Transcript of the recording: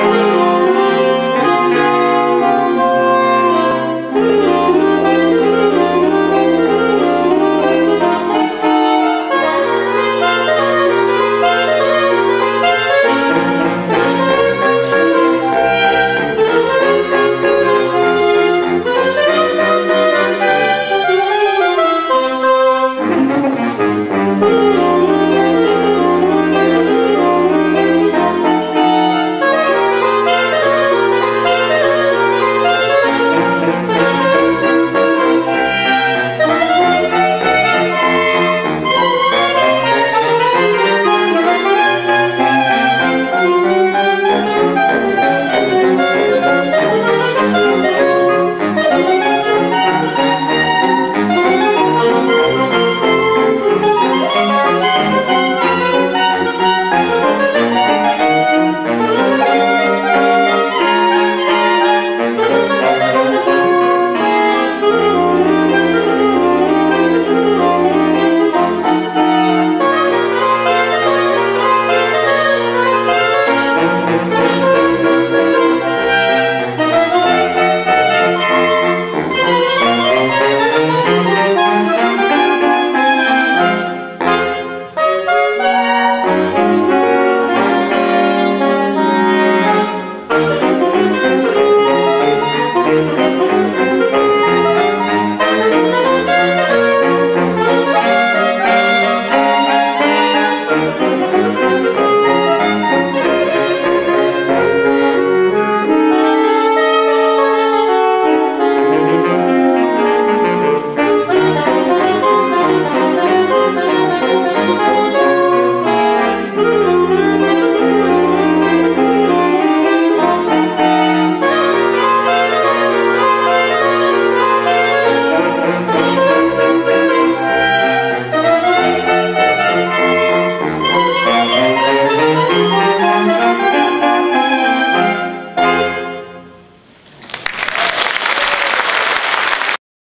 Música